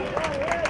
Yeah, yeah, yeah.